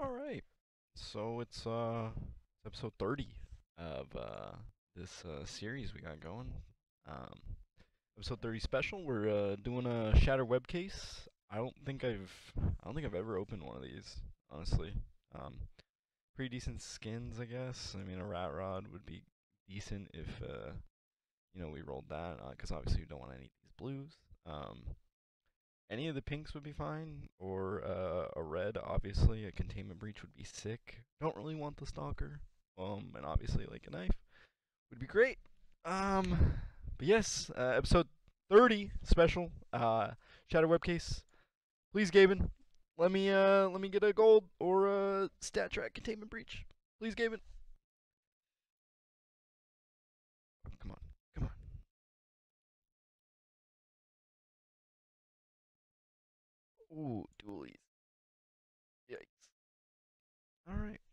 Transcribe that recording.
All right. So it's uh it's episode 30 of uh this uh series we got going. Um episode 30 special. We're uh doing a Shatter web case. I don't think I've I don't think I've ever opened one of these, honestly. Um pretty decent skins, I guess. I mean, a rat rod would be decent if uh you know, we rolled that uh 'cause obviously we don't want any of these blues. Um any of the pinks would be fine, or uh, a red, obviously. A containment breach would be sick. Don't really want the stalker. Um, and obviously, like a knife would be great. Um, but yes, uh, episode 30 special, uh, Shattered Web case. Please, Gaben, let me uh, let me get a gold or a StatTrak containment breach. Please, Gaben. Come on, come on. Ooh, dualies. Yikes. Alright.